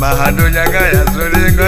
mahando nyanga yazolinga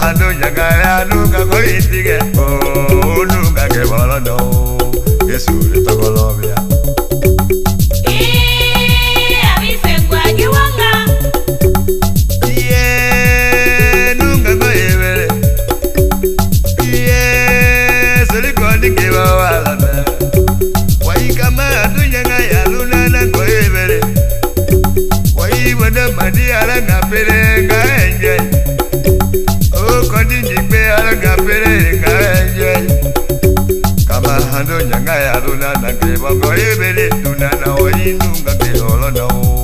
hado jagaya nuka koritige o oh, nuka ke no. Yesu le Thogolobea hando nyanga yaruna nange bako ebele tuna na oyindunga kelolo na o